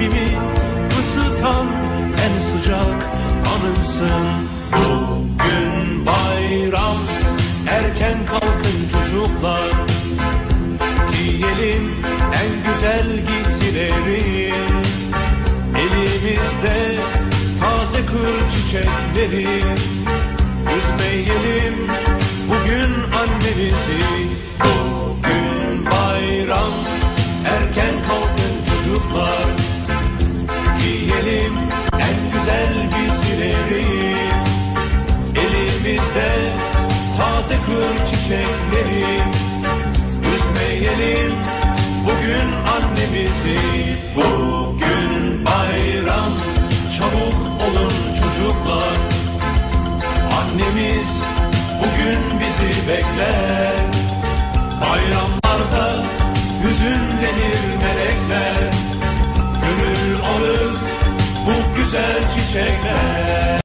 kalbimi ısıtan en sıcak anımsın. Bugün bayram erken kalkın çocuklar. Giyelim en güzel giysileri Elimizde taze kır çiçekleri. Üzmeyelim bugün annemizi. Bugün bayram erken kalkın çocuklar. Taze kır çiçekleri. Üzmeyelim bugün annemizi. Bugün bayram Çabuk olun çocuklar. Annemiz bugün bizi bekler. Bayramlarda hüzünlenir melekler. Gönül alır bu güzel çiçekler